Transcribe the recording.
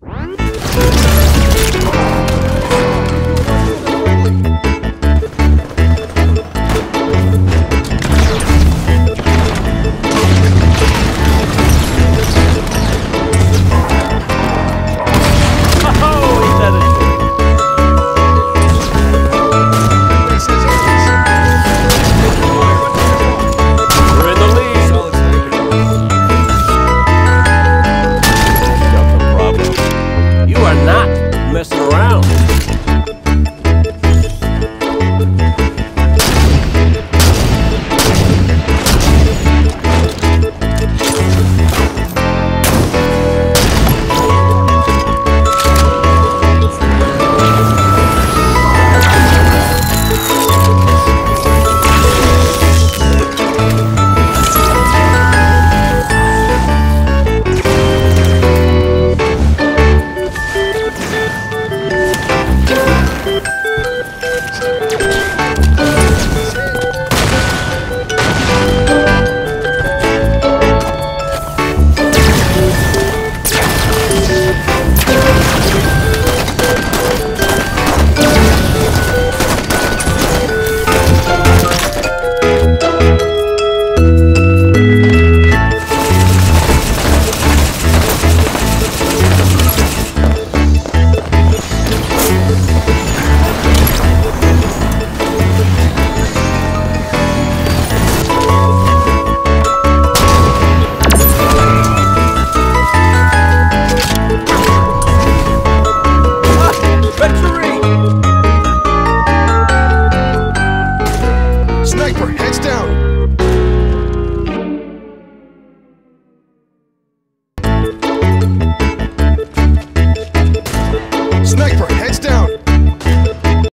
Thank are not